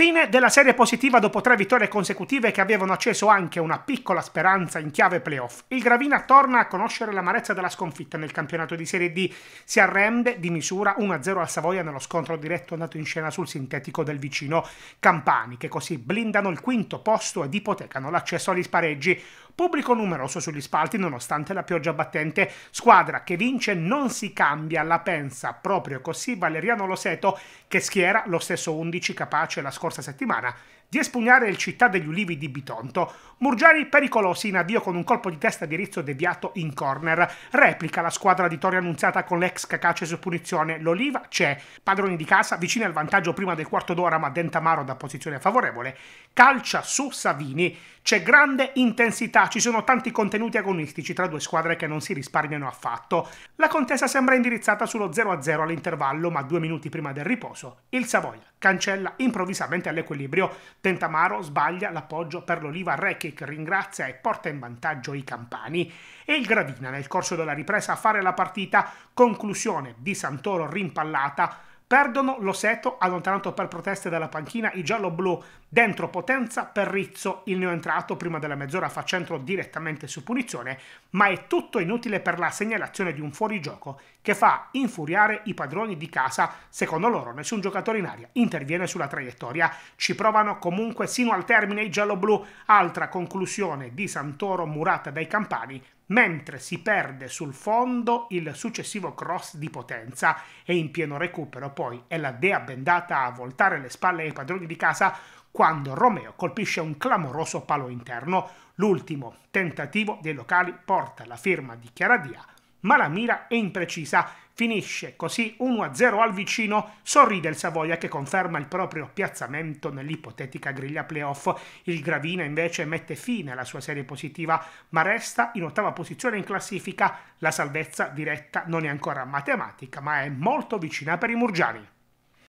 Fine della serie positiva dopo tre vittorie consecutive che avevano acceso anche una piccola speranza in chiave playoff. Il Gravina torna a conoscere l'amarezza della sconfitta nel campionato di Serie D. Si arrende di misura 1-0 al Savoia nello scontro diretto andato in scena sul sintetico del vicino Campani, che così blindano il quinto posto ed ipotecano l'accesso agli spareggi. Pubblico numeroso sugli spalti nonostante la pioggia battente. Squadra che vince non si cambia, la pensa proprio così Valeriano Loseto che schiera lo stesso 11 capace la scorsa settimana di espugnare il Città degli Ulivi di Bitonto. Murgiani pericolosi in avvio con un colpo di testa di Rizzo deviato in corner. Replica la squadra di Torre Annunziata con l'ex Cacace su punizione. L'Oliva c'è. Padroni di casa vicini al vantaggio prima del quarto d'ora ma Dentamaro da posizione favorevole. Calcia su Savini. C'è grande intensità, ci sono tanti contenuti agonistici tra due squadre che non si risparmiano affatto. La contesa sembra indirizzata sullo 0-0 all'intervallo, ma due minuti prima del riposo, il Savoia cancella improvvisamente all'equilibrio. Tentamaro sbaglia l'appoggio per l'Oliva Rekic, ringrazia e porta in vantaggio i campani. E il Gravina nel corso della ripresa a fare la partita, conclusione di Santoro rimpallata, Perdono Loseto, allontanato per proteste dalla panchina, i giallo-blu dentro potenza per Rizzo, il neoentrato prima della mezz'ora fa centro direttamente su punizione, ma è tutto inutile per la segnalazione di un fuorigioco che fa infuriare i padroni di casa, secondo loro nessun giocatore in aria interviene sulla traiettoria, ci provano comunque sino al termine i giallo-blu, altra conclusione di Santoro murata dai campani, mentre si perde sul fondo il successivo cross di potenza e in pieno recupero poi è la dea bendata a voltare le spalle ai padroni di casa quando Romeo colpisce un clamoroso palo interno. L'ultimo tentativo dei locali porta la firma di Chiaradia ma la mira è imprecisa. Finisce così 1-0 al vicino, sorride il Savoia che conferma il proprio piazzamento nell'ipotetica griglia playoff. Il Gravina invece mette fine alla sua serie positiva, ma resta in ottava posizione in classifica. La salvezza diretta non è ancora matematica, ma è molto vicina per i Murgiani.